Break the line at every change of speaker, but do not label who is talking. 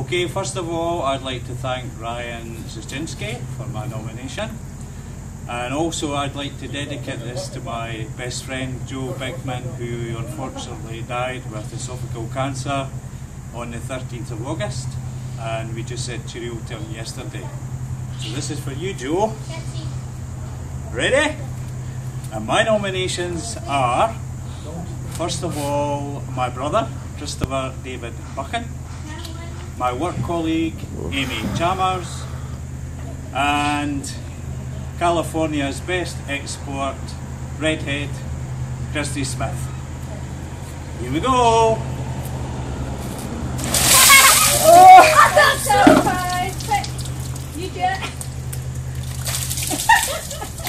Okay, first of all, I'd like to thank Ryan Syczynski for my nomination. And also, I'd like to dedicate this to my best friend Joe Becman, who unfortunately died with esophageal cancer on the 13th of August. And we just said cheerio to him yesterday. So, this is for you, Joe. Ready? And my nominations are first of all, my brother, Christopher David Buchan, my work colleague Amy Chalmers, and California's best export redhead, Christie Smith. Here we go!
oh, I'm so You do it.